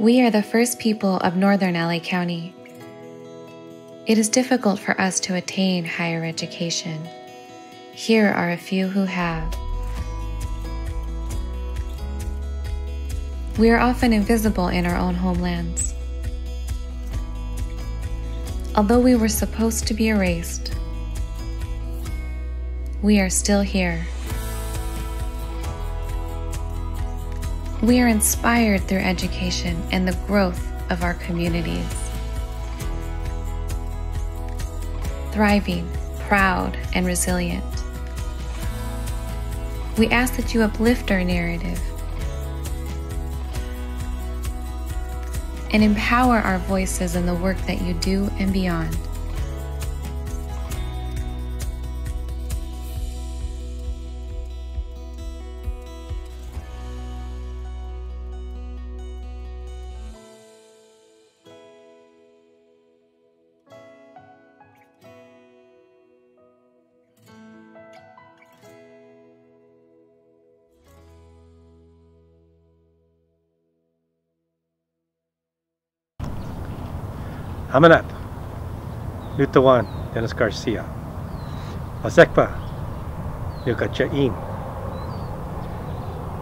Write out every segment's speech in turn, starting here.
We are the first people of northern LA County. It is difficult for us to attain higher education. Here are a few who have. We are often invisible in our own homelands. Although we were supposed to be erased, we are still here. We are inspired through education and the growth of our communities. Thriving, proud, and resilient. We ask that you uplift our narrative and empower our voices in the work that you do and beyond. Hamanat, Lutawan, Dennis Garcia, Azekpa, Yukachain.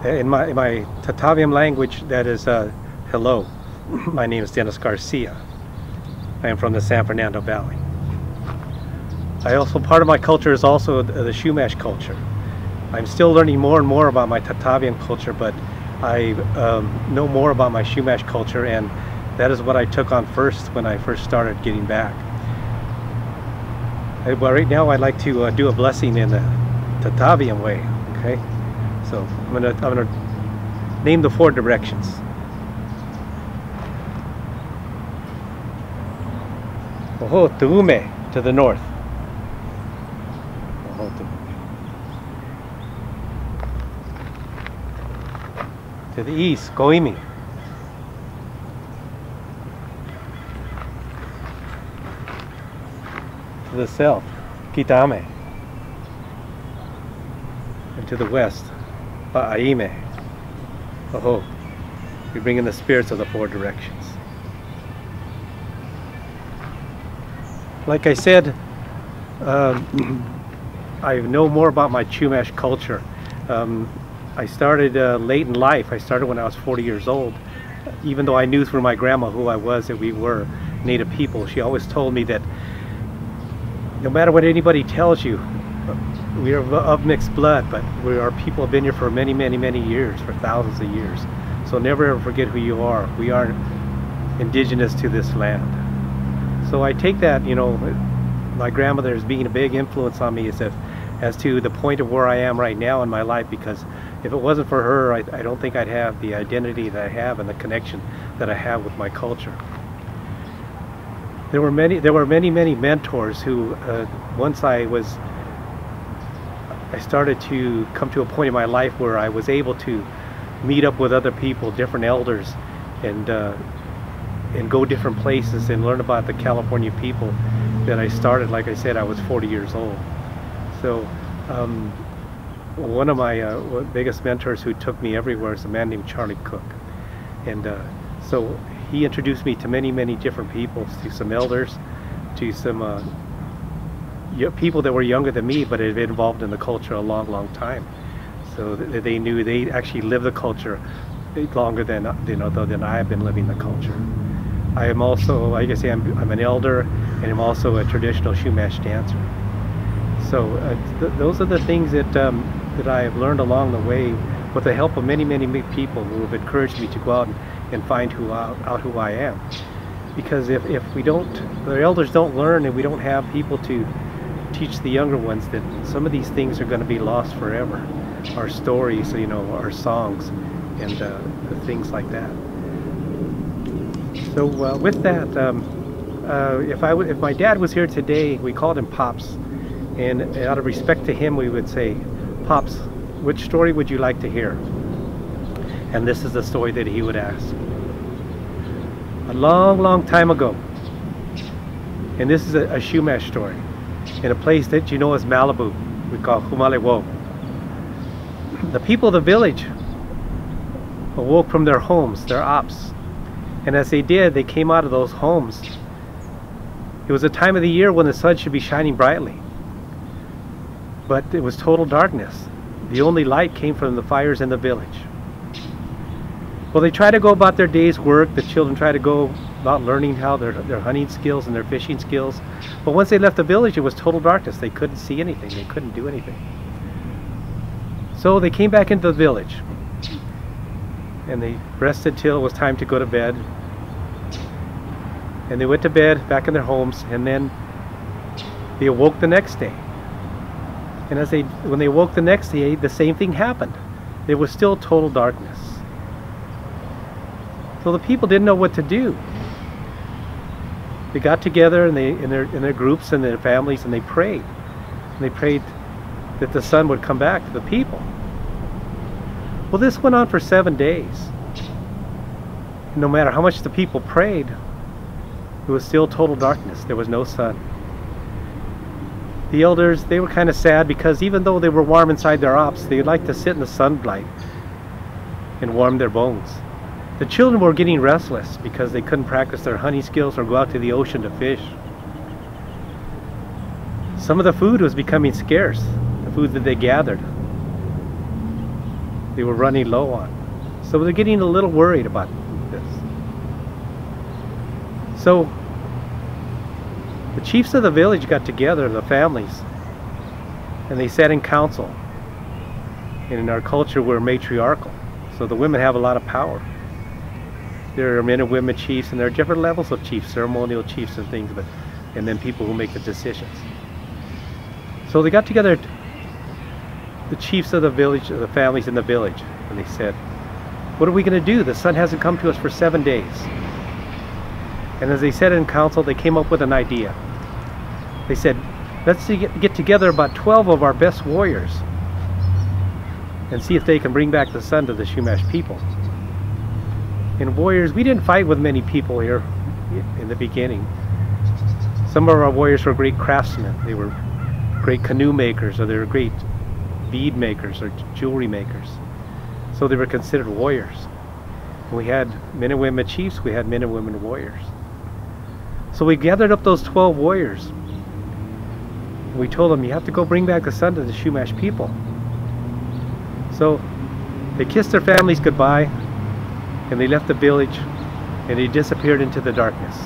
In my, in my Tataviam language, that is uh, hello. My name is Dennis Garcia. I am from the San Fernando Valley. I also, part of my culture is also the, the Chumash culture. I'm still learning more and more about my Tataviam culture, but I um, know more about my Chumash culture and that is what I took on first when I first started getting back. Well, right now I'd like to uh, do a blessing in the Tataviam way, okay? So I'm gonna, I'm gonna name the four directions. Oho Tuume to the north. Oho To the east, Koimi. To the south, Kitame. And to the west, Pa'aime. Oh, we bring in the spirits of the four directions. Like I said, um, I know more about my Chumash culture. Um, I started uh, late in life. I started when I was 40 years old. Even though I knew through my grandma who I was that we were Native people, she always told me that no matter what anybody tells you, we are of mixed blood, but we are people have been here for many, many, many years, for thousands of years. So never ever forget who you are. We are indigenous to this land. So I take that, you know, my grandmother as being a big influence on me as if, as to the point of where I am right now in my life because if it wasn't for her, I, I don't think I'd have the identity that I have and the connection that I have with my culture there were many there were many many mentors who uh, once I was I started to come to a point in my life where I was able to meet up with other people different elders and uh, and go different places and learn about the California people that I started. Like I said I was 40 years old. So um, one of my uh, biggest mentors who took me everywhere is a man named Charlie Cook. And uh, so he introduced me to many, many different people, to some elders, to some uh, people that were younger than me, but had been involved in the culture a long, long time. So they knew they actually lived the culture longer than you know than I have been living the culture. I am also, like I say, I'm, I'm an elder, and I'm also a traditional Chumash dancer. So uh, th those are the things that um, that I have learned along the way, with the help of many, many people who have encouraged me to go out and and find who out, out who I am. Because if, if we don't, the elders don't learn and we don't have people to teach the younger ones that some of these things are going to be lost forever. Our stories, you know, our songs and uh, things like that. So uh, with that, um, uh, if I if my dad was here today, we called him Pops, and out of respect to him, we would say, Pops, which story would you like to hear? And this is the story that he would ask. A long, long time ago, and this is a, a Chumash story, in a place that you know as Malibu, we call Humaliwo. The people of the village awoke from their homes, their ops, And as they did, they came out of those homes. It was a time of the year when the sun should be shining brightly. But it was total darkness. The only light came from the fires in the village. Well, they try to go about their day's work. The children try to go about learning how their, their hunting skills and their fishing skills. But once they left the village, it was total darkness. They couldn't see anything. They couldn't do anything. So they came back into the village. And they rested till it was time to go to bed. And they went to bed back in their homes. And then they awoke the next day. And as they, when they woke the next day, the same thing happened. It was still total darkness. So the people didn't know what to do. They got together and they, in their in their groups and their families and they prayed. And they prayed that the sun would come back to the people. Well, this went on for seven days. No matter how much the people prayed, it was still total darkness. There was no sun. The elders, they were kind of sad because even though they were warm inside their ops, they liked to sit in the sunlight and warm their bones. The children were getting restless because they couldn't practice their hunting skills or go out to the ocean to fish. Some of the food was becoming scarce, the food that they gathered. They were running low on. So they're getting a little worried about this. So the chiefs of the village got together, the families, and they sat in council. And in our culture, we're matriarchal, so the women have a lot of power there are men and women chiefs and there are different levels of chiefs ceremonial chiefs and things but and then people who make the decisions. So they got together the chiefs of the village the families in the village and they said what are we going to do? The sun hasn't come to us for seven days. And as they said in council they came up with an idea. They said let's get together about 12 of our best warriors and see if they can bring back the sun to the Chumash people in warriors, we didn't fight with many people here in the beginning. Some of our warriors were great craftsmen. They were great canoe makers, or they were great bead makers, or jewelry makers. So they were considered warriors. we had men and women chiefs, we had men and women warriors. So we gathered up those 12 warriors. We told them, you have to go bring back the son to the Chumash people. So they kissed their families goodbye and they left the village and he disappeared into the darkness.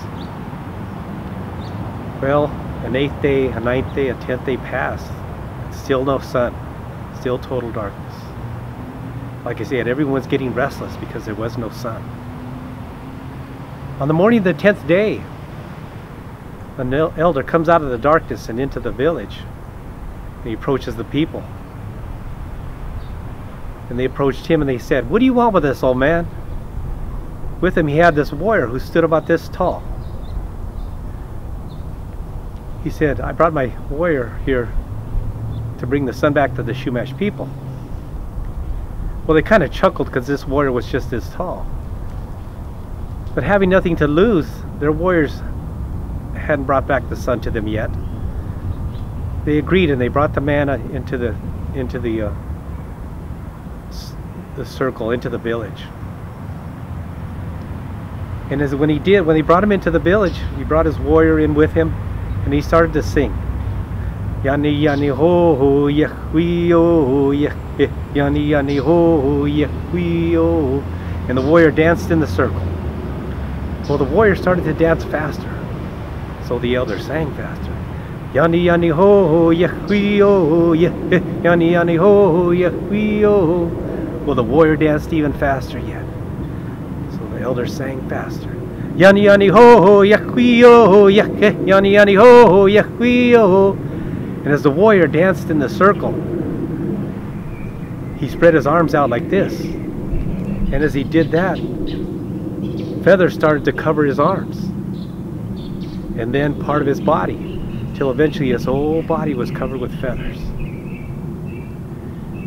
Well, an eighth day, a ninth day, a tenth day passed. Still no sun. Still total darkness. Like I said, everyone's getting restless because there was no sun. On the morning of the tenth day, an elder comes out of the darkness and into the village. And he approaches the people. And they approached him and they said, What do you want with us, old man? With him he had this warrior who stood about this tall. He said, I brought my warrior here to bring the sun back to the Chumash people. Well, they kind of chuckled because this warrior was just this tall. But having nothing to lose, their warriors hadn't brought back the sun to them yet. They agreed and they brought the manna into the into the uh, the circle, into the village. And as when he did, when he brought him into the village, he brought his warrior in with him, and he started to sing. Yani yani ho ho yeh o yeh yani yani ho ho yeh o and the warrior danced in the circle. Well, the warrior started to dance faster, so the elder sang faster. Yani yani ho ho yeh o yeh yani yani ho ho yeh o. Well, the warrior danced even faster yet elders sang faster. Yani yani ho ho yakwio yakke yani yani ho ho yakwio. And as the warrior danced in the circle, he spread his arms out like this. And as he did that, feathers started to cover his arms. And then part of his body, till eventually his whole body was covered with feathers.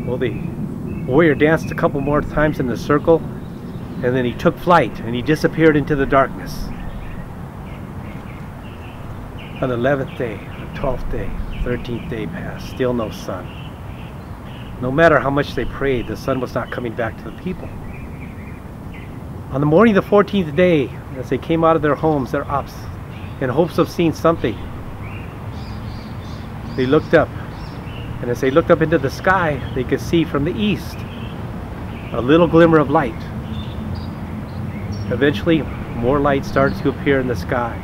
Well, the warrior danced a couple more times in the circle and then he took flight and he disappeared into the darkness. On the 11th day, the 12th day, 13th day passed, still no sun. No matter how much they prayed, the sun was not coming back to the people. On the morning of the 14th day, as they came out of their homes, their ups, in hopes of seeing something, they looked up. And as they looked up into the sky, they could see from the east a little glimmer of light. Eventually, more light started to appear in the sky.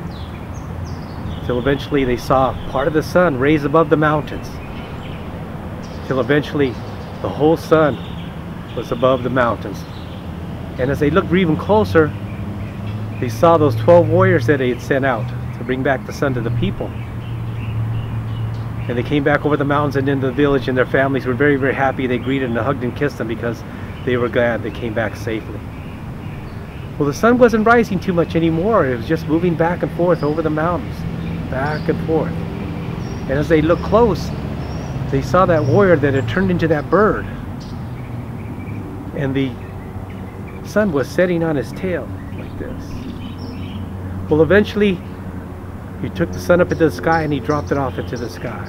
Till eventually they saw part of the sun raise above the mountains. Till eventually the whole sun was above the mountains. And as they looked even closer, they saw those 12 warriors that they had sent out to bring back the sun to the people. And they came back over the mountains and into the village and their families were very, very happy. They greeted and hugged and kissed them because they were glad they came back safely. Well, the sun wasn't rising too much anymore. It was just moving back and forth over the mountains, back and forth. And as they looked close, they saw that warrior that had turned into that bird. And the sun was setting on his tail like this. Well, eventually, he took the sun up into the sky and he dropped it off into the sky.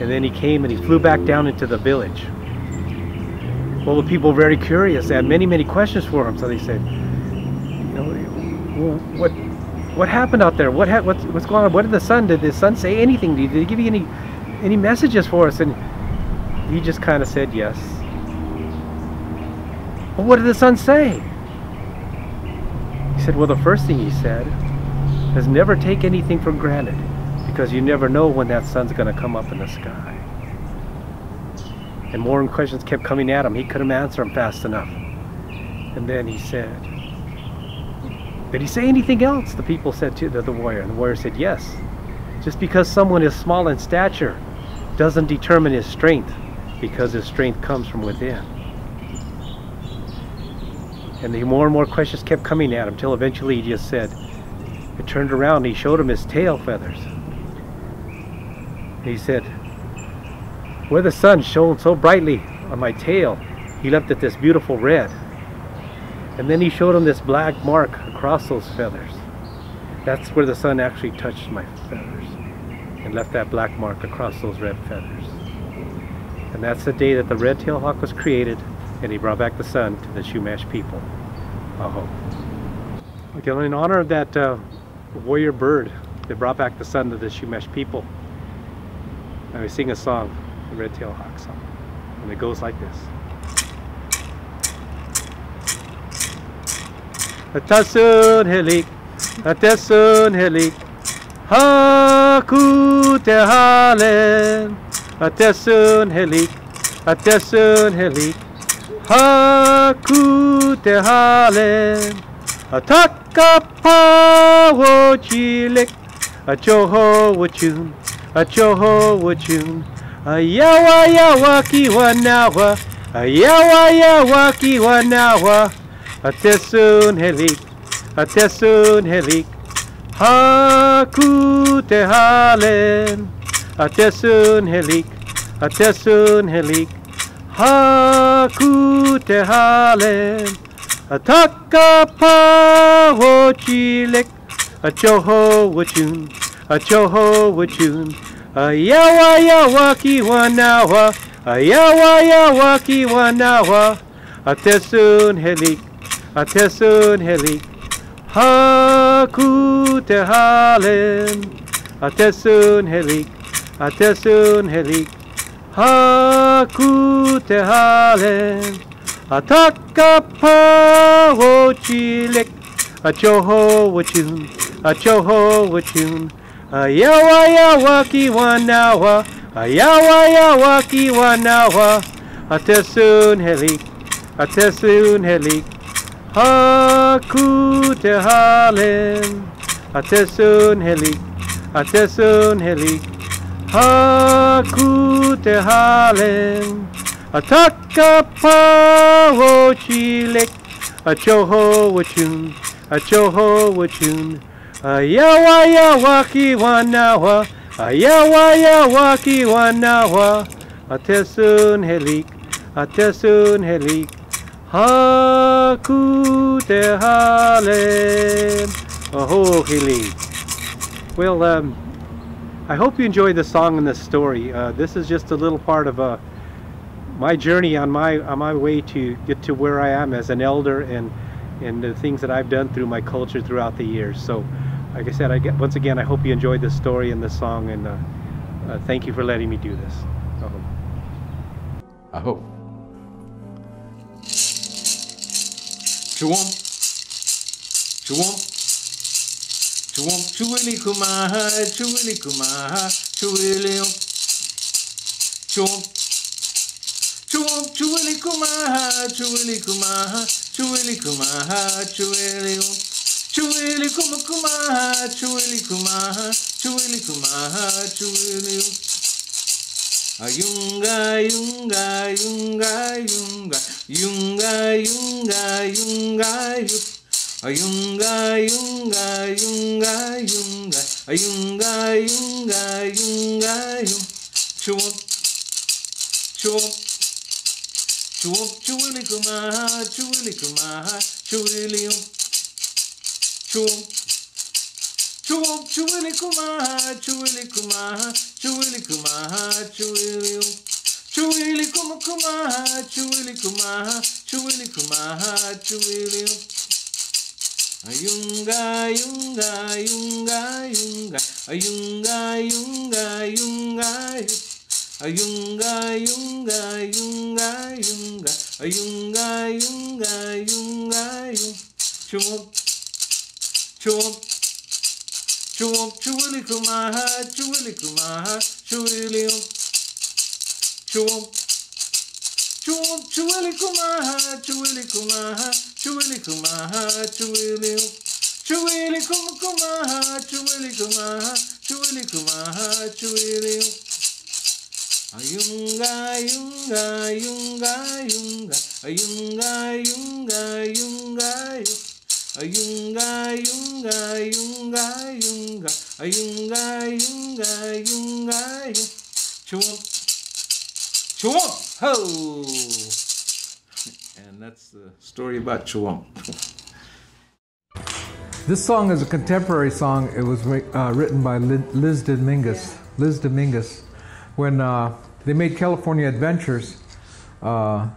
And then he came and he flew back down into the village. Well, the people were very curious. They had many, many questions for him. So they said, you know, what, what happened out there? What, ha what's, what's going on? What did the sun? Did the sun say anything? Did he give you any, any messages for us? And he just kind of said yes. Well, what did the sun say? He said, well, the first thing he said is never take anything for granted because you never know when that sun's going to come up in the sky. And more questions kept coming at him. He couldn't answer them fast enough. And then he said, Did he say anything else? The people said to the, the warrior. And the warrior said, Yes. Just because someone is small in stature doesn't determine his strength because his strength comes from within. And the more and more questions kept coming at him till eventually he just said, it turned around and he showed him his tail feathers. He said, where the sun shone so brightly on my tail, he left it this beautiful red. And then he showed him this black mark across those feathers. That's where the sun actually touched my feathers and left that black mark across those red feathers. And that's the day that the red-tailed hawk was created and he brought back the sun to the Chumash people. Aho. Okay, in honor of that uh, warrior bird that brought back the sun to the Chumash people, I sing a song, the red-tailed hawk song. And it goes like this. Atasun helik, atasun helik, haku te halen, atasun helik, atasun helik, haku te halen, ataka pawo chilik, a choho wachun, a choho wachun, a yawa yawa kiwanawa, a yawa yawa kiwanawa, a tesun helik, a tesun helik, haku te halen, a tesun helik, a tesun helik, haku te halen, a taka pa ho chilek, a choho wachun, a choho wachun, a yawa yawa kiwanawa, a yawa yawa kiwanawa, a tesun helik, a tesun helik, haku te halen, a tesun helik, a tesun helik, haku te halen, a taka pa ho chilek, a choho wachun, a choho wachun, a yawa yawa kiwanawa, a yawa yawa kiwanawa, a tesun helik, a tesun helik, haku te halen, a tesun helik, a tesun helik, haku te halen, a taka pa ho chilek, a choho wachun, a choho wachun, a yawa yawa kiwanawa, a yawa yawa kiwanawa, a tesun helik, a tesun helik, haku te halen, aho helik. Well, um, I hope you enjoyed the song and the story. Uh, this is just a little part of uh, my journey on my on my way to get to where I am as an elder and and the things that I've done through my culture throughout the years. So, like I said, I get, once again, I hope you enjoyed this story and this song, and uh, uh, thank you for letting me do this. I hope. Chewum, chewum, chewum, chewili kumaha, chewili kumaha, chewili chewum, chewum, chewili kumaha, chewili kumaha, chewili kumaha, chewili chewili kumaha, chewili kumaha, chewili kumaha, chewili Ayunga, yunga, yunga, yunga, yunga, yunga, yunga, yu. Ayunga, yunga, yunga, yunga, ayunga, yunga, yunga, yu. Chewum, chewum, chewum, chewili kumaha, chewili kumaha, chewili kumaha, chewili kumaha, chewili kumaha, chewili chewili kuma chewili kumaha, chewili Ayunga, yunga, yunga, yunga, ayunga, yunga, yunga, ayunga, yunga, yunga, yunga, ayunga, yunga, yunga, yunga, chewum, chewum. Chewum, chewili kumaha, chewili kumaha, chewili Chewum, chewum, chewili kumaha, chewili kumaha, chewili kumaha, Chewili kuma kumaha, chewili kumaha, chewili kumaha, chewili Ayunga, yunga, yunga, yunga, ayunga, yunga, yunga, yunga. Ayunga, yunga, yunga, yunga, ayunga, yunga, yunga, yunga. Chewum, ho! And that's the story about Chewum. This song is a contemporary song. It was uh, written by Liz Dominguez. Liz Dominguez. When uh, they made California Adventures, uh,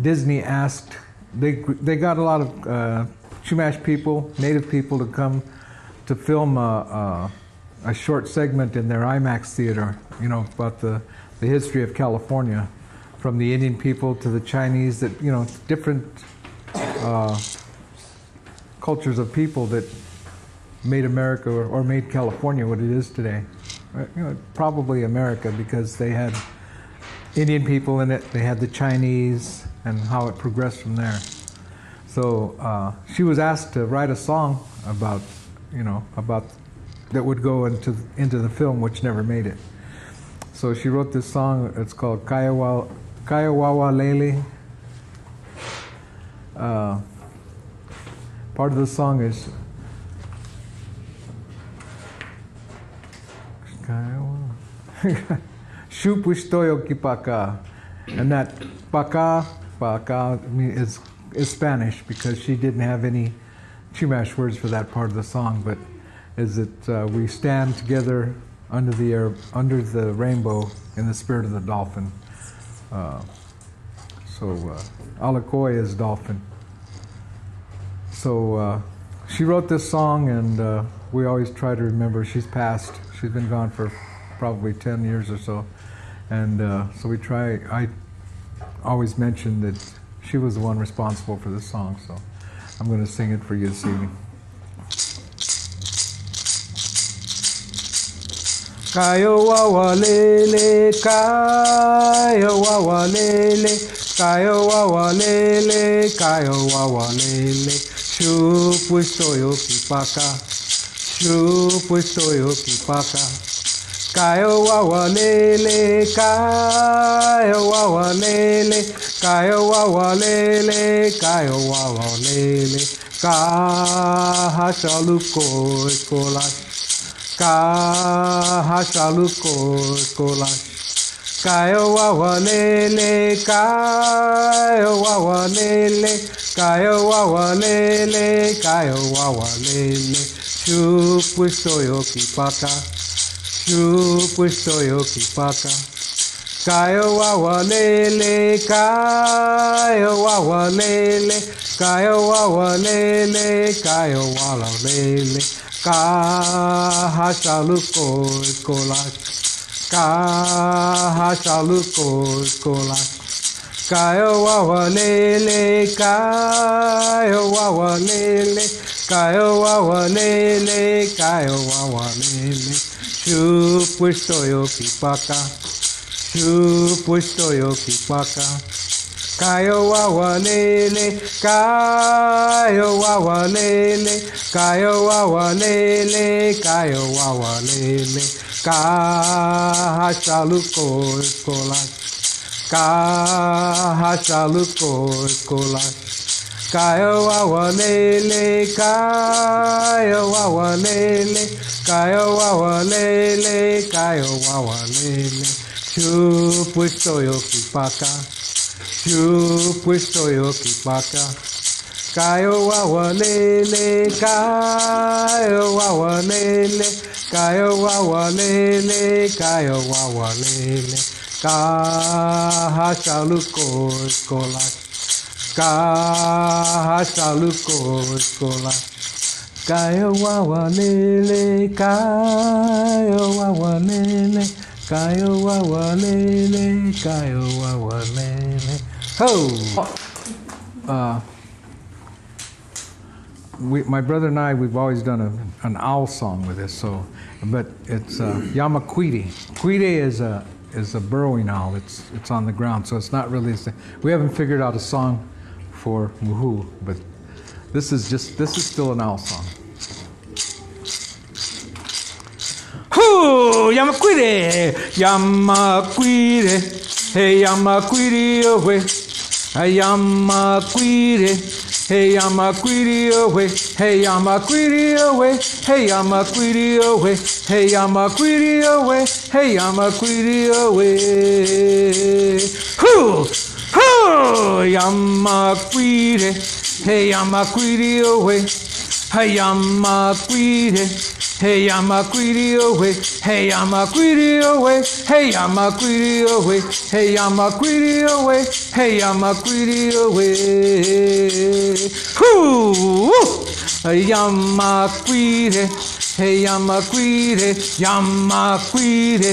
Disney asked, they, they got a lot of uh, Chumash people, native people, to come to film a, a, a, short segment in their IMAX theater, you know, about the, the history of California, from the Indian people to the Chinese, that, you know, different uh, cultures of people that made America or, or, made California what it is today. Uh, you know, probably America because they had Indian people in it, they had the Chinese, and how it progressed from there. So uh, she was asked to write a song about, you know, about that would go into into the film, which never made it. So she wrote this song. It's called Kaiawawa Lele. Uh, part of the song is Shupushtoyo Kipaka. And that paka, paka is is Spanish because she didn't have any Chumash words for that part of the song, but is that uh, we stand together under the air, under the rainbow in the spirit of the dolphin. Uh, so uh, Alakoi is dolphin. So uh, she wrote this song, and uh, we always try to remember. She's passed. She's been gone for probably 10 years or so, and uh, so we try. I always mention that she was the one responsible for this song, so I'm going to sing it for you this evening. Kayo wawa lele, kayo wawa lele, kayo wawa lele, kayo wawa lele. Okipaka, chupo estoy okipaka. Kayo wawa lele, kayo wawa lele, kayo wawa lele, kayo wawa lele. Kaha shaluko escolas, kaha shaluko escolas. Kayo wawa lele, kayo wawa lele, kayo wawa lele, kayo wawa lele. Chupu estoy Rupusoyo kipaka. Kayo wawalele, kayo wawalele, kayo wawalele, kayo wawalele. Kaha shaluko kolak. Kaha shaluko kolak. Kayo wawalele, kayo wawalele, kayo wawalele, kayo wawalele. Chupo estou eu pipoca, chupo estou eu pipoca. Caiu awa lele, caio awa lele, caiu awa lele, caiu awa lele. Carrachalu coiscolas, carrachalu coiscolas. Caiu awa lele, caiu awa lele. Caio wawa lele, caio wawa lele. Chupo estou eu que paca. Chupo estou eu que paca. Wawa lele, caio wawa lele. Caio wawa lele, caio wawa lele. Carracha lucos colas. Carracha lucos colas. Kayo wawa lele, kayo wawa lele, kayo wawa lele, kayo wawa lele. Ho! Uh, we, my brother and I, we've always done a, an owl song with this. So, but it's uh, Yamaquiri. Quire is a is a burrowing owl. It's it's on the ground, so it's not really. We haven't figured out a song for Muhu, but this is just this is still an owl song. Hoo! Yamaquiri! Yamaquiri! Hey, Yamaquiri away! Hey, Yamaquiri! Hey, Yamaquiri away! Hey, Yamaquiri away! Hey, Yamaquiri away! Hey, Yamaquiri away! Hey, Yamaquiri away! Hoo! Hoo! Yamaquiri! Hey, Yamaquiri away! Hey, Yamaquiri! Hey, I'm a greedy away. Hey, I'm a greedy away. Hey, I'm a greedy away. Hey, I'm a greedy away. Hey, I'm a greedy away. Whoo! I am a greedy. Hey, I'm a greedy. I'm a greedy.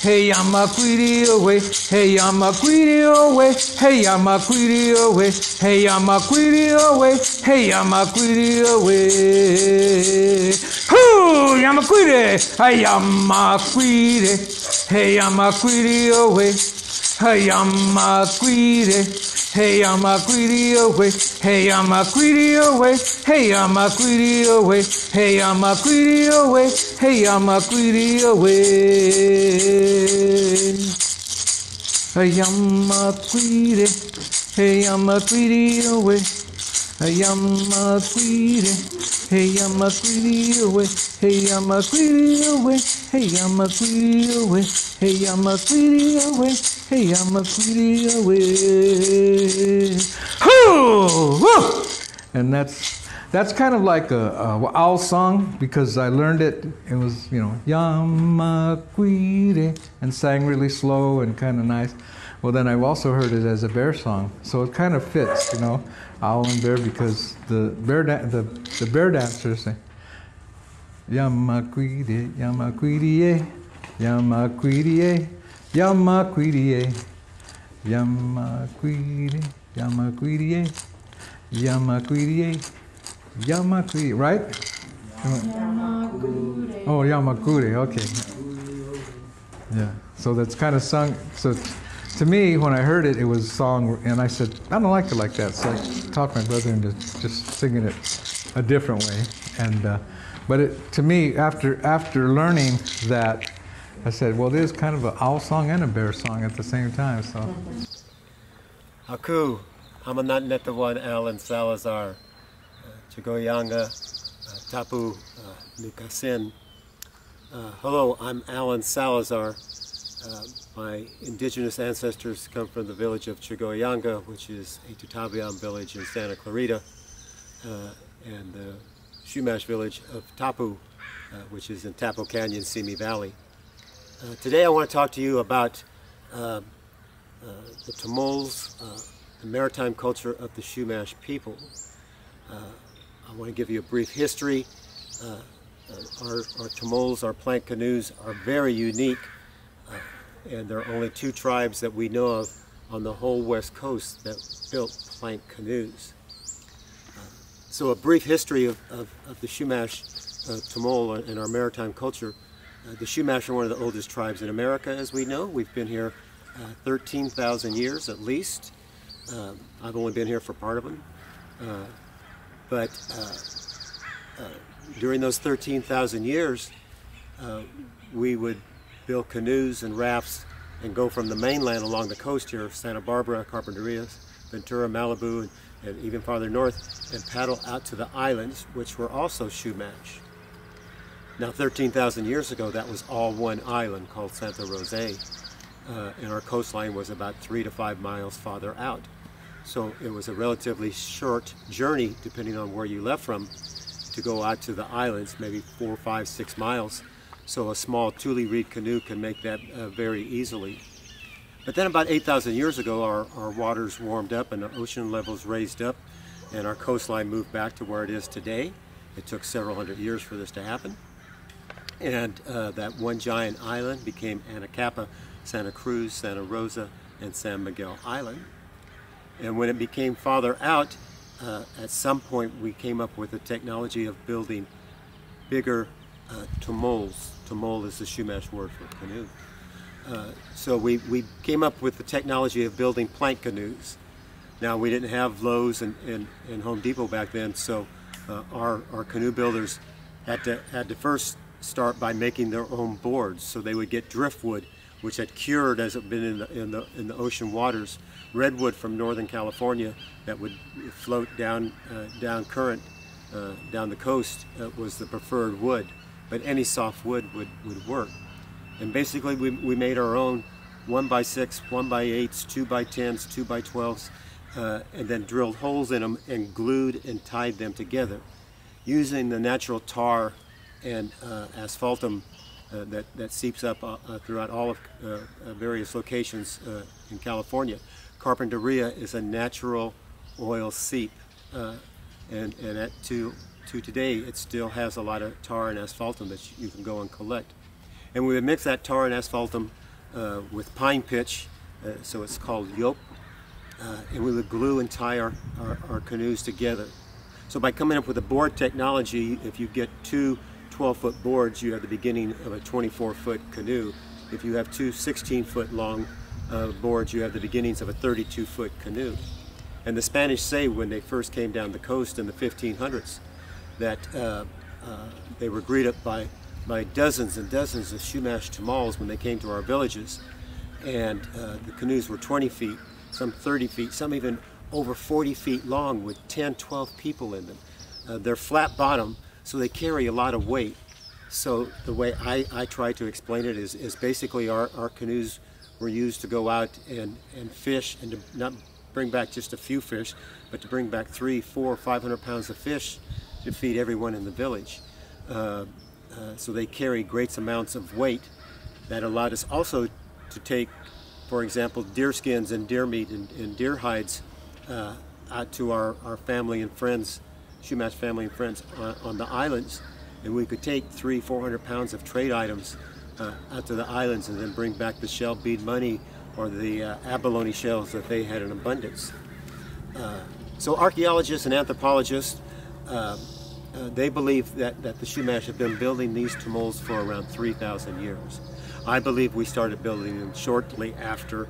Hey, I'm a queenie away. Hey, I'm a queenie away. Hey, I'm a queenie away. Hey, I'm a queenie away. Hey, I'm a queenie away. Hoo, I'm a queenie. Hey, I'm a queenie. Hey, I'm a queenie away. Hey, I'm a greedy. Hey, I'm a greedy away. Hey, I'm a greedy away. Hey, I'm a greedy away. Hey, I'm a greedy away. Hey, I'm a greedy away. Hey, I'm a greedy. Hey, I'm a greedy away. Hey, Yamaquiri! Hey, Yamaquiri away! Hey, Yamaquiri away! Hey, Yamaquiri away! Hey, Yamaquiri away! Hey, Yamaquiri away! Hoo! Woo! And that's that's kind of like a, a owl song because I learned it. It was you know Yamaquiri and sang really slow and kind of nice. Well, then I've also heard it as a bear song, so it kind of fits, you know, owl and bear because the bear da- the the bear dancers say Yamaquiri, Yamaquiri, Yamaquiri, Yamaquiri, Yamaquiri, Yamaquiri, Yamaquiri, Yamaquiri, right? Oh, Yamakure, okay. Yeah, so that's kind of sung. So to me, when I heard it, it was a song, and I said, I don't like it like that. So I talked my brother into just singing it a different way. And uh, but it, to me, after after learning that, I said, well, this is kind of an owl song and a bear song at the same time. So Haku, Hamanat Netawan Alan Salazar, Chigoyanga, uh, Tapu uh, Nukasin. Uh, hello, I'm Alan Salazar. Uh, my indigenous ancestors come from the village of Chigoyanga, which is a Tataviam village in Santa Clarita, uh, and the Chumash village of Tapu, uh, which is in Tapo Canyon, Simi Valley. Uh, today I want to talk to you about uh, the Tomols, the maritime culture of the Chumash people. I want to give you a brief history. Our, our our plank canoes, are very unique, and there are only two tribes that we know of on the whole west coast that built plank canoes. So a brief history of, of, of the Chumash uh, Tomol and our maritime culture. Uh, the Chumash are one of the oldest tribes in America, as we know. We've been here uh, 13,000 years at least. Um, I've only been here for part of them. Uh, but uh, uh, during those 13,000 years, we would build canoes and rafts and go from the mainland along the coast here, Santa Barbara, Carpinteria, Ventura, Malibu, and and even farther north and paddle out to the islands, which were also Chumash. Now, 13,000 years ago, that was all one island called Santa Rosa, uh, and our coastline was about three to five miles farther out. So it was a relatively short journey, depending on where you left from, to go out to the islands, maybe four, five, six miles. So a small Tule reed canoe can make that uh, very easily. But then about 8,000 years ago, our, our waters warmed up and the ocean levels raised up and our coastline moved back to where it is today. It took several hundred years for this to happen. And uh, that one giant island became Anacapa, Santa Cruz, Santa Rosa, and San Miguel Island. And when it became farther out, uh, at some point we came up with the technology of building bigger uh, tomols. Tomol is the Chumash word for canoe. Uh, so we, we came up with the technology of building plank canoes. Now we didn't have Lowe's and, and, and Home Depot back then, so uh, our, our canoe builders had to, had to first start by making their own boards. So they would get driftwood, which had cured as it been in the, in, the, in the ocean waters, redwood from Northern California that would float down, uh, down current, uh, down the coast was the preferred wood. But any soft wood would, would work. And basically we, we made our own one by six, one by eights, two by tens, two by twelves, uh, and then drilled holes in them and glued and tied them together using the natural tar and uh, asphaltum uh, that, that seeps up uh, uh, throughout all of uh, various locations in California. Carpinteria is a natural oil seep, and, and at, to, to today it still has a lot of tar and asphaltum that you can go and collect. And we would mix that tar and asphaltum uh, with pine pitch, uh, so it's called yop, uh, and we would glue and tie our, our, our, canoes together. So by coming up with a board technology, if you get two 12-foot boards, you have the beginning of a 24-foot canoe. If you have two 16-foot long uh, boards, you have the beginnings of a 32-foot canoe. And the Spanish say when they first came down the coast in the 1500s that uh, uh, they were greeted by by dozens and dozens of Chumash tomols when they came to our villages. And uh, the canoes were 20 feet, some 30 feet, some even over 40 feet long with 10, 12 people in them. Uh, they're flat bottom, so they carry a lot of weight. So the way I, I try to explain it is, is basically our, our canoes were used to go out and, and fish and to not bring back just a few fish, but to bring back three, four, 500 pounds of fish to feed everyone in the village. Uh, uh, so they carry great amounts of weight that allowed us also to take, for example, deer skins and deer meat and, and deer hides uh, out to our, our family and friends, Chumash family and friends on, on, the islands. And we could take three, 400 pounds of trade items uh, out to the islands and then bring back the shell bead money or the uh, abalone shells that they had in abundance. Uh, so archaeologists and anthropologists uh, uh, they believe that, that the Chumash have been building these tomols for around 3,000 years. I believe we started building them shortly after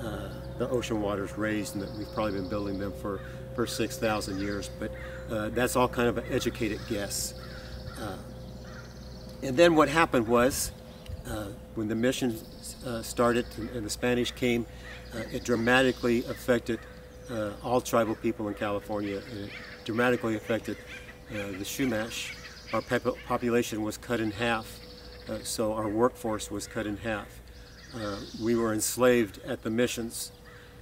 uh, the ocean waters raised and that we've probably been building them for, for 6,000 years, but uh, that's all kind of an educated guess. Uh, and then what happened was, uh, when the mission started and, the Spanish came, it dramatically affected all tribal people in California and it dramatically affected the Chumash, our population was cut in half, uh, so our workforce was cut in half. Uh, we were enslaved at the missions,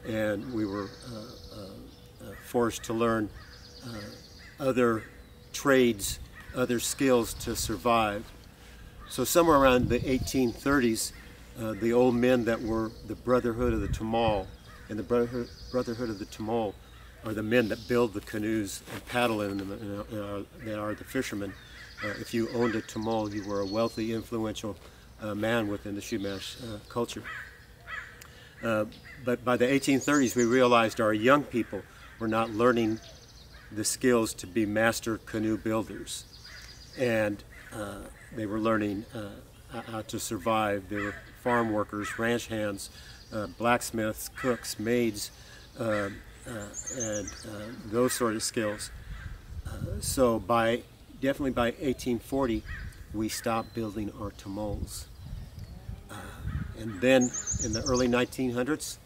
and we were forced to learn other trades, other skills to survive. So somewhere around the 1830s, uh, the old men that were the Brotherhood of the Tomol, and the Brotherhood of the Tomol are the men that build the canoes and paddle in them, are, they are the fishermen. Uh, if you owned a Tomol, you were a wealthy, influential uh, man within the Chumash uh, culture. Uh, but by the 1830s, we realized our young people were not learning the skills to be master canoe builders. And uh, they were learning uh, how to survive. They were farm workers, ranch hands, blacksmiths, cooks, maids, uh, Uh, and uh, those sort of skills. Uh, so by definitely by 1840, we stopped building our tomols. and then in the early 1900s,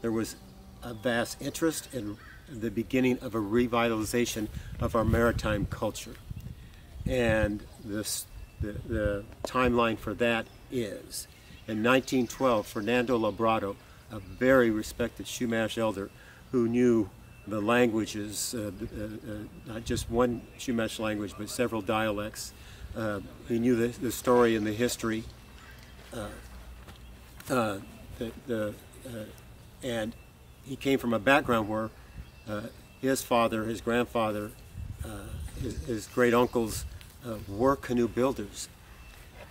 there was a vast interest in the beginning of a revitalization of our maritime culture. And this, the, the timeline for that is in 1912, Fernando Librado, a very respected Chumash elder who knew the languages, uh, uh, uh, not just one Chumash language, but several dialects. Uh, he knew the, the, story and the history. Uh, the, the, and he came from a background where his father, his grandfather, his, his great uncles were canoe builders,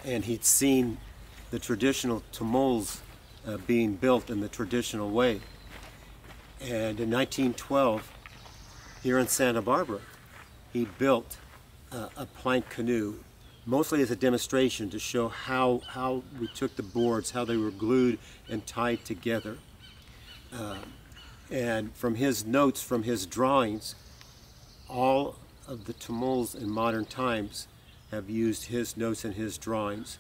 and he'd seen the traditional tomols uh, being built in the traditional way. And in 1912, here in Santa Barbara, he built uh, a plank canoe, mostly as a demonstration to show how, how we took the boards, how they were glued and tied together. Uh, and from his notes, from his drawings, all of the tomols in modern times have used his notes and his drawings.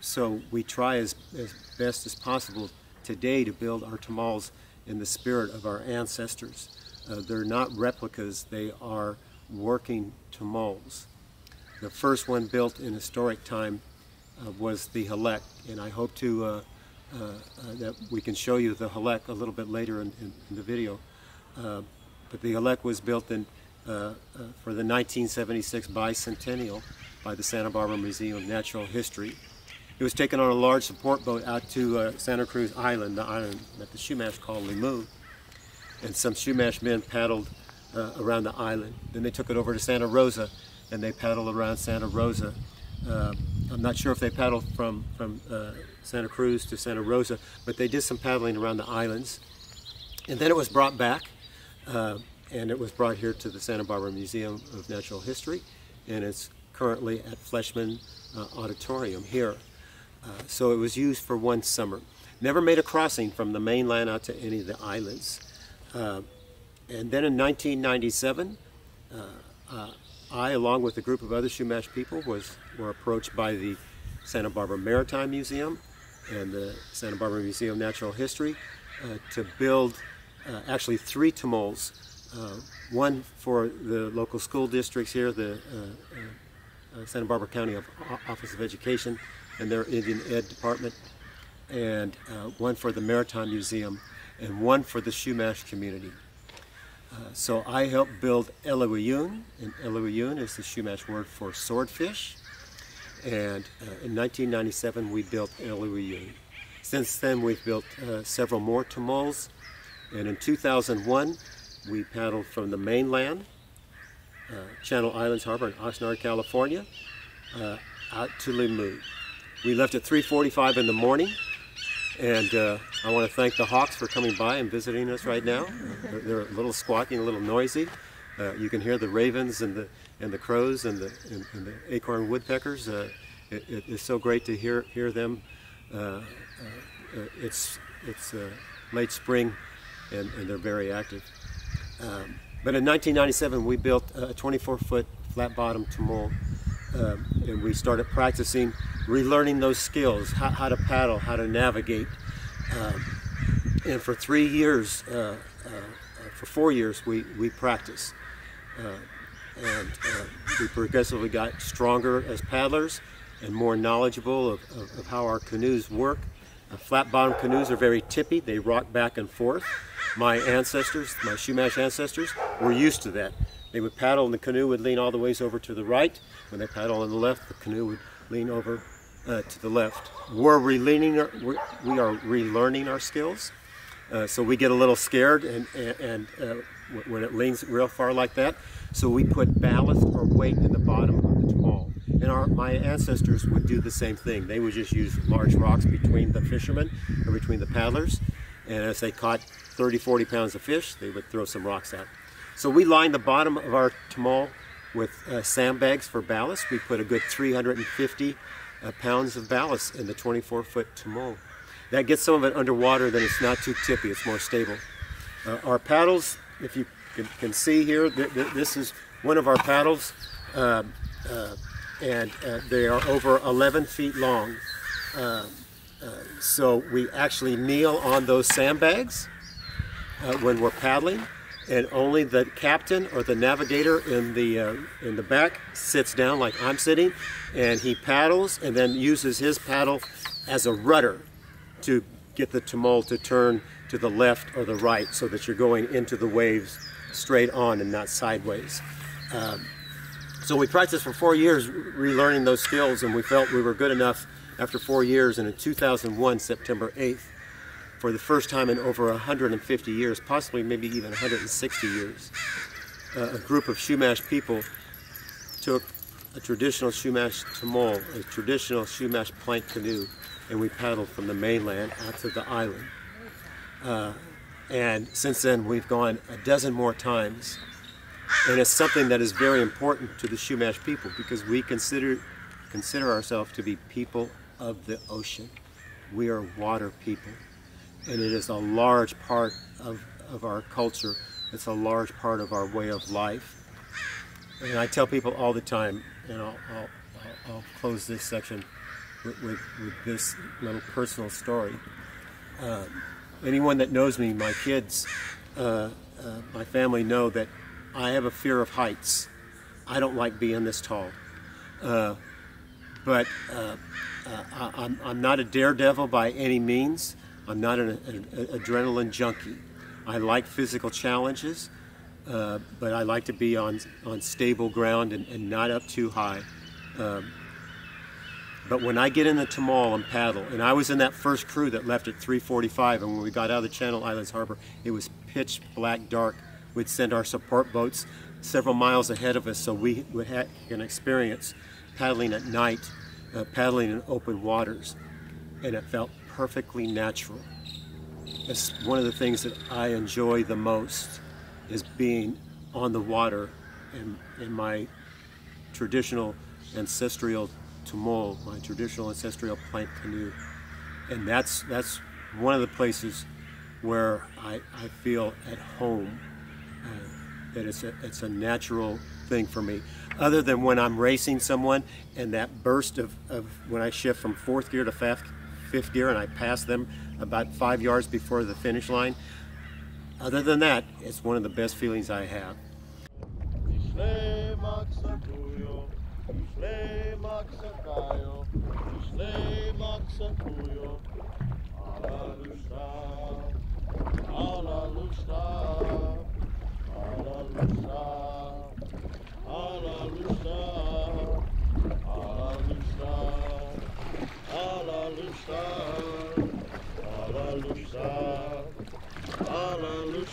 So we try as, as best as possible today to build our tomols in the spirit of our ancestors. Uh, they're not replicas, they are working tomols. The first one built in historic time uh, was the Helek, and I hope to uh, uh, uh that we can show you the Helek a little bit later in, in, in the video. Uh, but the Helek was built in for the 1976 bicentennial by the Santa Barbara Museum of Natural History. It was taken on a large support boat out to uh, Santa Cruz Island, the island that the Chumash call Limu. And some Chumash men paddled uh, around the island. Then they took it over to Santa Rosa and they paddled around Santa Rosa. Uh, I'm not sure if they paddled from, from uh, Santa Cruz to Santa Rosa, but they did some paddling around the islands. And then it was brought back and it was brought here to the Santa Barbara Museum of Natural History, and it's currently at Fleischmann uh, Auditorium here. Uh, so it was used for one summer. Never made a crossing from the mainland out to any of the islands. Uh, and then in 1997, uh, uh, I, along with a group of other Chumash people, was were approached by the Santa Barbara Maritime Museum and the Santa Barbara Museum of Natural History to build actually three tomols uh, one for the local school districts here, the uh, uh, Santa Barbara County Office of Education and their Indian Ed Department, and one for the Maritime Museum, and one for the Chumash community. Uh, so I helped build Eliwiyun, and Eliwiyun is the Chumash word for swordfish. And uh, in 1997 we built Eliwiyun. Since then we've built uh, several more tomols, and in 2001 we paddled from the mainland, uh, Channel Islands Harbor in Oxnard, California, uh, out to Limu. We left at 3.45 in the morning, and uh, I want to thank the Hawks for coming by and visiting us right now. They're, they're a little squawking, a little noisy. Uh, you can hear the ravens and the and the crows and the and, and the acorn woodpeckers. Uh, it, it's so great to hear hear them. Uh, it's it's late spring, and, and they're very active. Um, but in 1997, we built a 24-foot flat-bottom tomol, um, and we started practicing, relearning those skills, how, how to paddle, how to navigate. Um, and for three years, uh, uh, for four years, we, we practiced. Uh, and uh, we progressively got stronger as paddlers and more knowledgeable of, of, of how our canoes work. Uh, flat bottom canoes are very tippy, they rock back and forth my ancestors, my Chumash ancestors, were used to that. They would paddle and the canoe would lean all the ways over to the right. When they paddle on the left, the canoe would lean over uh, to the left. We're relearning our, we're, we are relearning our skills. Uh, so we get a little scared and, and, and uh, when it leans real far like that. So we put ballast or weight in the bottom of the tomol. And our, my ancestors would do the same thing. They would just use large rocks between the fishermen or between the paddlers. And as they caught 30, 40 pounds of fish, they would throw some rocks out. So we lined the bottom of our tomol with uh, sandbags for ballast. We put a good 350 uh, pounds of ballast in the 24 foot tomol. That gets some of it underwater, then it's not too tippy, it's more stable. Uh, our paddles, if you can, can see here, th th this is one of our paddles, uh, uh, and uh, they are over 11 feet long. so we actually kneel on those sandbags when we're paddling and only the captain or the navigator in the uh, in the back sits down like I'm sitting, and he paddles and then uses his paddle as a rudder to get the tomol to turn to the left or the right, so that you're going into the waves straight on and not sideways. Um, so we practiced for four years relearning those skills, and we felt we were good enough after four years. And in 2001, September 8th, for the first time in over 150 years, possibly maybe even 160 years. Uh, a group of Chumash people took a traditional Chumash tomol, a traditional Chumash plank canoe, and we paddled from the mainland out to the island. Uh, and since then, we've gone a dozen more times. And it's something that is very important to the Chumash people because we consider, consider ourselves to be people of the ocean. We are water people and it is a large part of, of our culture. It's a large part of our way of life. And I tell people all the time, and I'll, I'll, I'll close this section with, with, with, this little personal story. Um, anyone that knows me, my kids, uh, uh, my family know that I have a fear of heights. I don't like being this tall. Uh, but uh, uh, I, I'm, I'm not a daredevil by any means. I'm not an, an, an adrenaline junkie. I like physical challenges, uh, but I like to be on, on stable ground and, and not up too high. Um, but when I get in the tomol and paddle, and I was in that first crew that left at 3:45, and when we got out of the Channel Islands Harbor, it was pitch black dark. We'd send our support boats several miles ahead of us, so we would have an experience paddling at night, uh, paddling in open waters, and it felt perfectly natural. It's one of the things that I enjoy the most is being on the water in, in my traditional ancestral tomol, my traditional ancestral plank canoe. And that's, that's one of the places where I, I feel at home, uh, that it's a, it's a natural thing for me. Other than when I'm racing someone and that burst of, of when I shift from fourth gear to fifth, fifth gear and I pass them about five yards before the finish line. Other than that, it's one of the best feelings I have.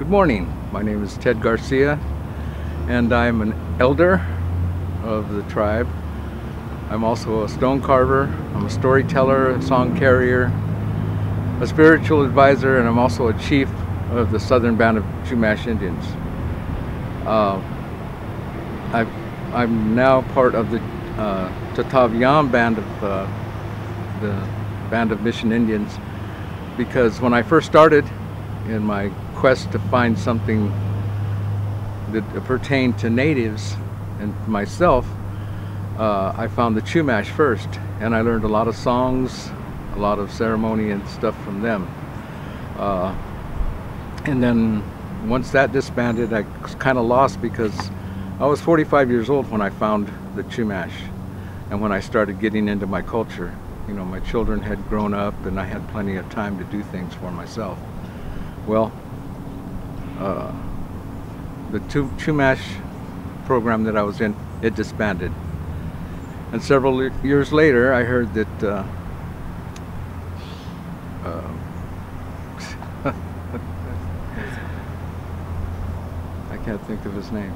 Good morning. My name is Ted Garcia, and I'm an elder of the tribe. I'm also a stone carver, I'm a storyteller, a song carrier, a spiritual advisor, and I'm also a chief of the Southern Band of Chumash Indians. Uh, i am now part of the uh, band of uh, the Band of Mission Indians because when I first started in my quest to find something that pertained to natives and myself, uh, I found the Chumash first, and I learned a lot of songs, a lot of ceremony and stuff from them. Uh, and then once that disbanded, I was kind of lost because I was 45 years old when I found the Chumash and when I started getting into my culture. You know, my children had grown up and I had plenty of time to do things for myself. Well, uh, the Chumash program that I was in, it disbanded. And several years later, I heard that uh, uh, I can't think of his name.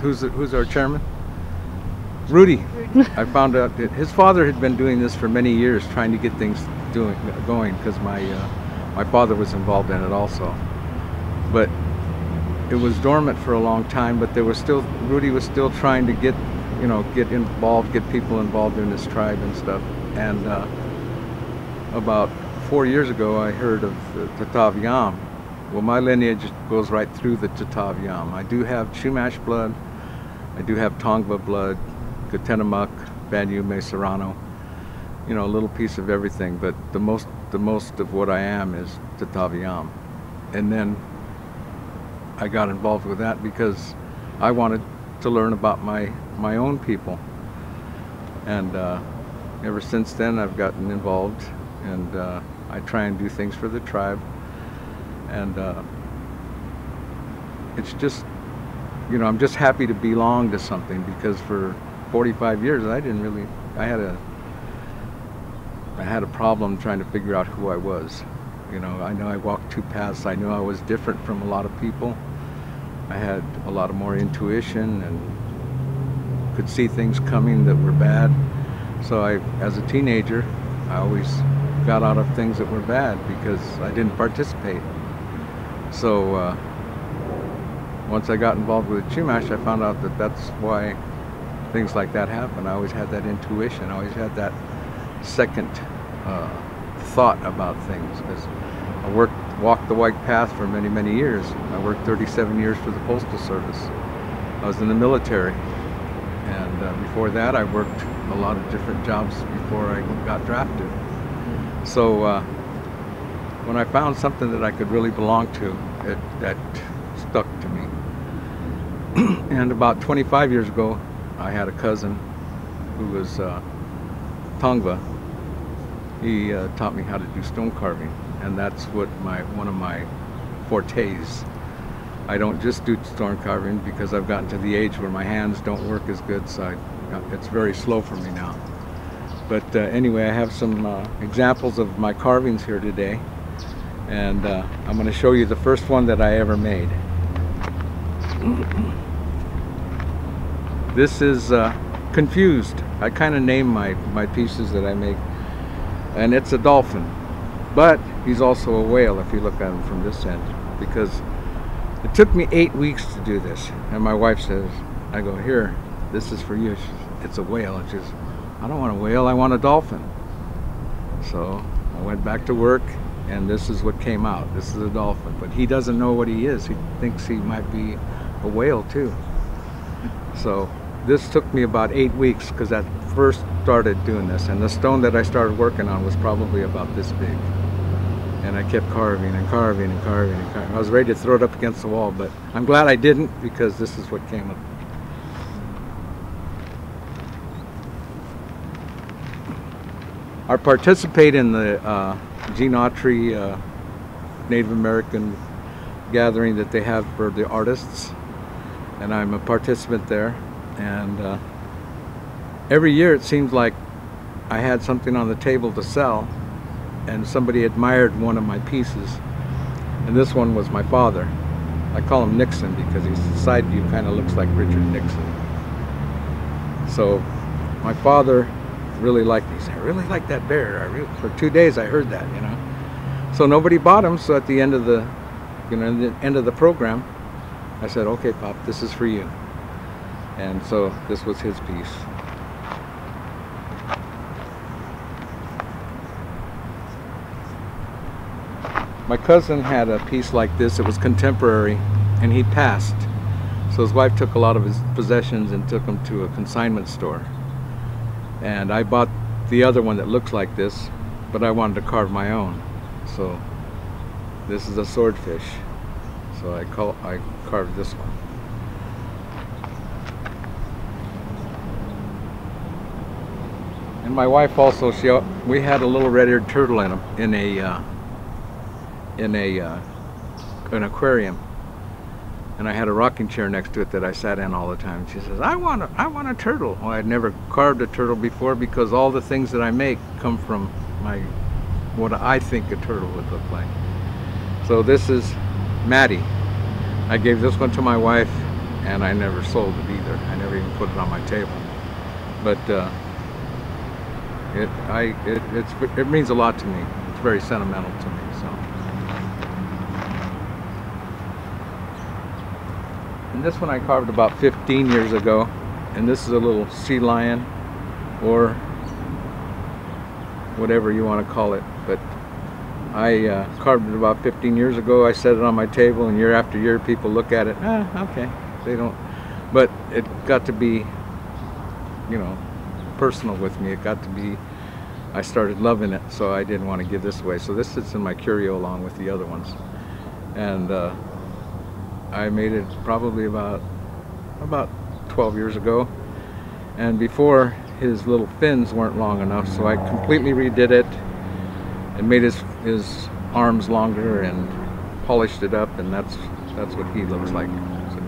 Who's who's our chairman? Rudy. I found out that his father had been doing this for many years, trying to get things doing going because my uh, my father was involved in it also. But it was dormant for a long time, but there was still Rudy was still trying to get you know get involved, get people involved in his tribe and stuff. And uh, about four years ago, I heard of the Tataviam. Well, my lineage goes right through the Tataviam. I do have Chumash blood. I do have Tongva blood, Kitanemuk, Banyu, Serrano. You know, a little piece of everything, but the most the most of what I am is Tataviam. And then I got involved with that because I wanted to learn about my my own people. And uh, ever since then, I've gotten involved, and uh, I try and do things for the tribe. And uh, it's just, you know, I'm just happy to belong to something because for 45 years, I didn't really, I had a, I had a problem trying to figure out who I was. You know, I know I walked two paths. I knew I was different from a lot of people. I had a lot of more intuition and could see things coming that were bad. So I, as a teenager, I always got out of things that were bad because I didn't participate. So uh, once I got involved with Chumash, I found out that that's why things like that happen. I always had that intuition. I always had that second uh, thought about things because I worked walked the white path for many, many years. I worked 37 years for the Postal Service. I was in the military. And uh, before that, I worked a lot of different jobs before I got drafted. So uh, when I found something that I could really belong to, it, that stuck to me. and about 25 years ago, I had a cousin who was uh, Tongva. He uh, taught me how to do stone carving and that's what my one of my fortes. I don't just do stone carving because I've gotten to the age where my hands don't work as good, so I, it's very slow for me now. But uh, anyway, I have some uh, examples of my carvings here today, and uh, I'm going to show you the first one that I ever made. this is uh, Confused. I kind of name my, my pieces that I make, and it's a dolphin. But he's also a whale if you look at him from this end because it took me eight weeks to do this. And my wife says, I go, here, this is for you. it's a whale. And she says, I don't want a whale, I want a dolphin. So I went back to work and this is what came out. This is a dolphin. But he doesn't know what he is. He thinks he might be a whale too. So this took me about eight weeks because I first started doing this. And the stone that I started working on was probably about this big and I kept carving and carving and carving and carving. I was ready to throw it up against the wall, but I'm glad I didn't because this is what came up. I participate in the uh, Gene Autry uh, Native American gathering that they have for the artists, and I'm a participant there. And uh, every year it seems like I had something on the table to sell, and somebody admired one of my pieces. And this one was my father. I call him Nixon because his side view kind of looks like Richard Nixon. So my father really liked said, I really like that bear. I really, for two days I heard that, you know. So nobody bought him. So at the end of the, you know, the end of the program, I said, okay, Pop, this is for you. And so this was his piece. My cousin had a piece like this. It was contemporary, and he passed. So his wife took a lot of his possessions and took them to a consignment store. And I bought the other one that looks like this, but I wanted to carve my own. So this is a swordfish. So I call I carved this one. And my wife also, she we had a little red-eared turtle in a in a uh, in a uh, an aquarium, and I had a rocking chair next to it that I sat in all the time. She says, "I want a I want a turtle." Well, I'd never carved a turtle before because all the things that I make come from my what I think a turtle would look like. So this is Maddie. I gave this one to my wife, and I never sold it either. I never even put it on my table, but. Uh, it I it it's it means a lot to me. It's very sentimental to me. So. And this one I carved about 15 years ago, and this is a little sea lion, or whatever you want to call it. But I uh, carved it about 15 years ago. I set it on my table, and year after year, people look at it. Ah, okay. They don't. But it got to be, you know, personal with me. It got to be, I started loving it, so I didn't want to give this away. So this sits in my curio along with the other ones. And uh, I made it probably about, about 12 years ago. And before, his little fins weren't long enough, so I completely redid it and made his, his arms longer and polished it up, and that's, that's what he looks like. So,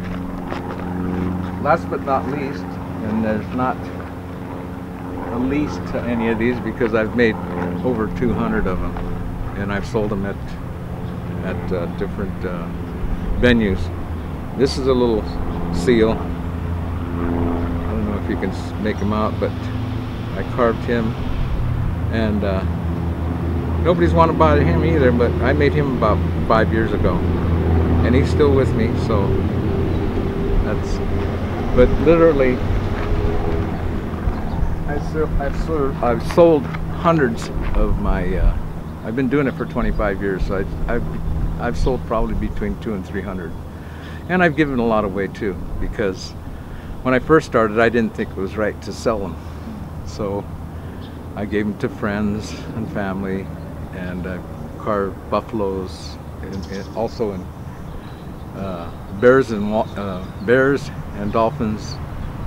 last but not least, and there's not a lease to any of these because I've made over 200 of them and I've sold them at at uh, different uh, venues. This is a little seal. I don't know if you can make him out, but I carved him and uh, nobody's wanted to buy him either, but I made him about five years ago and he's still with me, so that's, but literally I've sold, I've sold hundreds of my, uh, I've been doing it for 25 years, so I, I've, I've sold probably between two and 300. And I've given a lot away too, because when I first started, I didn't think it was right to sell them. So I gave them to friends and family, and I carved buffaloes, and, and also in uh, bears and uh, bears and dolphins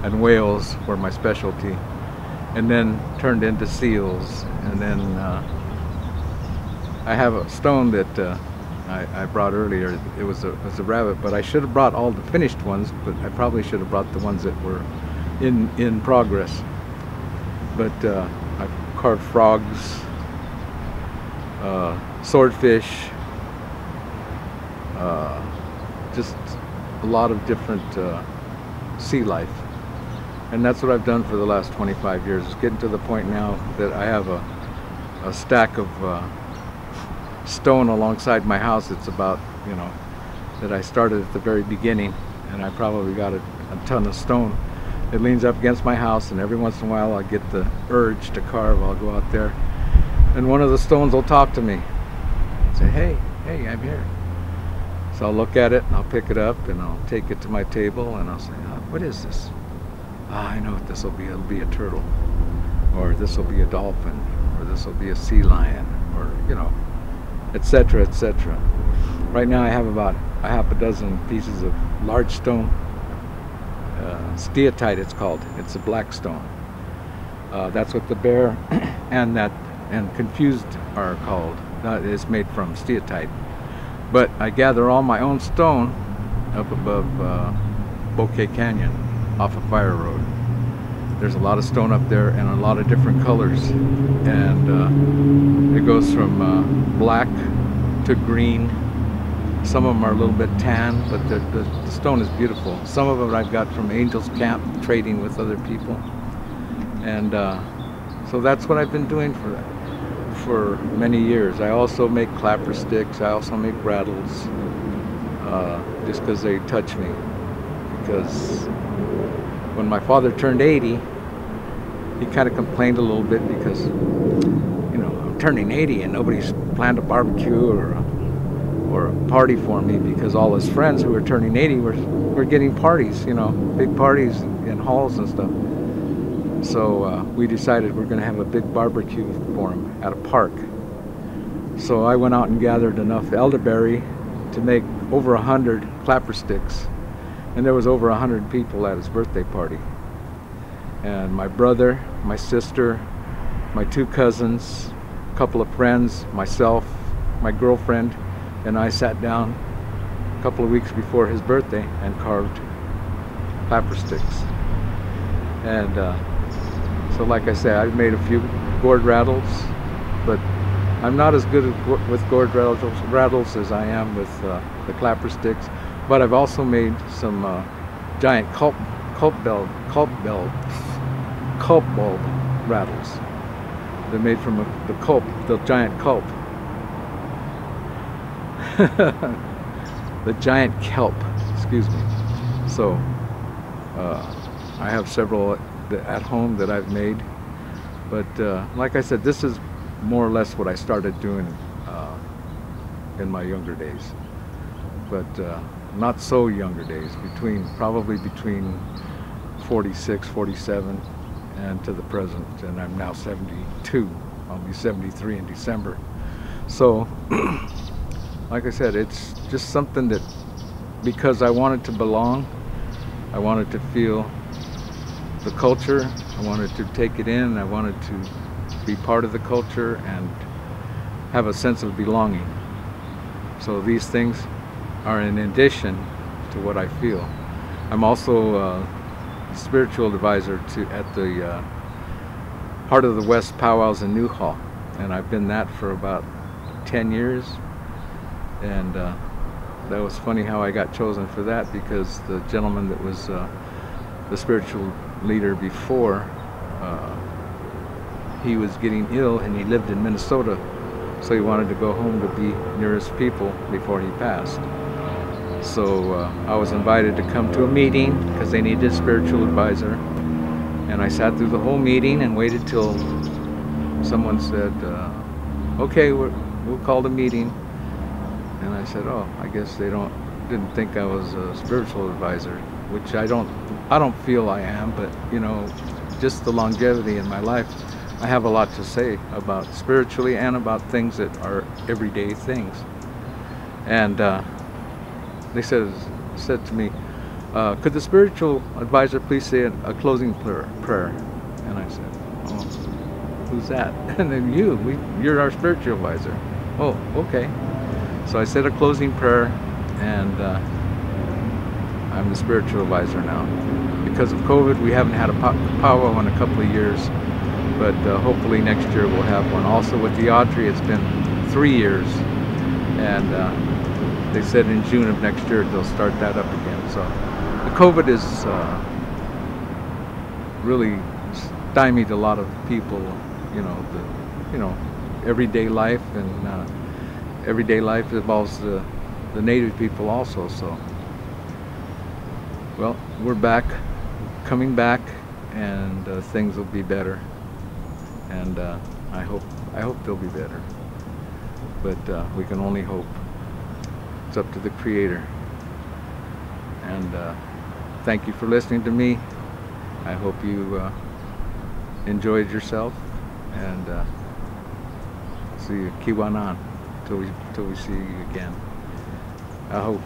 and whales were my specialty and then turned into seals. And then uh, I have a stone that uh, I, I, brought earlier. It was a, was a rabbit, but I should have brought all the finished ones, but I probably should have brought the ones that were in, in progress. But uh, I carved frogs, uh, swordfish, uh, just a lot of different uh, sea life and that's what I've done for the last 25 years. It's getting to the point now that I have a, a stack of uh, stone alongside my house. It's about, you know, that I started at the very beginning, and I probably got a, a ton of stone. It leans up against my house, and every once in a while I get the urge to carve. I'll go out there, and one of the stones will talk to me. Say, hey, hey, I'm here. So I'll look at it, and I'll pick it up, and I'll take it to my table, and I'll say, oh, what is this? ah, I know what this will be. It'll be a turtle, or this will be a dolphin, or this will be a sea lion, or you know, etc., etc. Right now, I have about a half a dozen pieces of large stone, uh, steatite. It's called. It's a black stone. Uh, that's what the bear and that and confused are called. That is made from steatite. But I gather all my own stone up above uh, Bouquet Canyon off of Fire Road. There's a lot of stone up there and a lot of different colors. And uh, it goes from uh, black to green. Some of them are a little bit tan, but the, the, the stone is beautiful. Some of them I've got from Angel's Camp, trading with other people. And uh, so that's what I've been doing for for many years. I also make clapper sticks. I also make rattles, uh, just because they touch me. Because when my father turned 80, he kind of complained a little bit because, you know, I'm turning 80 and nobody's planned a barbecue or a or a party for me because all his friends who were turning 80 were, were getting parties, you know, big parties in halls and stuff. So uh, we decided we're going to have a big barbecue for him at a park. So I went out and gathered enough elderberry to make over hundred clapper sticks, and there was over a hundred people at his birthday party. And my brother, my sister, my two cousins, a couple of friends, myself, my girlfriend, and I sat down a couple of weeks before his birthday and carved clapper sticks. And uh, so, like I said, I've made a few gourd rattles, but I'm not as good with gourd rattles, rattles as I am with uh, the clapper sticks, but I've also made some uh, giant culp, culp bell, culp bell, culp bulb rattles. They're made from a, the culp, the giant culp. the giant kelp, excuse me. So, uh, I have several at home that I've made, but uh, like I said, this is more or less what I started doing uh, in my younger days. But uh, not so younger days, between probably between 46, 47, and to the present. And I'm now 72. I'll be 73 in December. So, like I said, it's just something that because I wanted to belong, I wanted to feel the culture, I wanted to take it in, I wanted to be part of the culture and have a sense of belonging. So these things are in addition to what I feel. I'm also a spiritual advisor to at the uh, Heart of the West powwows in Newhall, and I've been that for about 10 years. And uh, that was funny how I got chosen for that because the gentleman that was uh, the spiritual leader before uh, he was getting ill and he lived in Minnesota so he wanted to go home to be near his people before he passed so uh, I was invited to come to a meeting because they needed a spiritual advisor and I sat through the whole meeting and waited till someone said uh, okay we will call the meeting and I said oh I guess they don't didn't think I was a spiritual advisor which I don't I don't feel I am but you know just the longevity in my life I have a lot to say about spiritually and about things that are everyday things. And uh, they said said to me, uh, "Could the spiritual advisor please say a, closing prayer?" And I said, "Oh, who's that?" And then you, we, you're our spiritual advisor. Oh, okay. So I said a closing prayer, and uh, I'm the spiritual advisor now. Because of COVID, we haven't had a powwow in a couple of years but uh, hopefully next year we'll have one. Also with the Autry, it's been three years, and uh, they said in June of next year they'll start that up again. So the COVID is uh, really stymied a lot of people, you know, the, you know, everyday life, and uh, everyday life involves the, the native people also. So, well, we're back, coming back, and uh, things will be better and uh, I hope I hope they'll be better. But uh, we can only hope. It's up to the Creator. And uh, thank you for listening to me. I hope you uh, enjoyed yourself, and uh, see you Kiwanan till we till we see you again. I hope.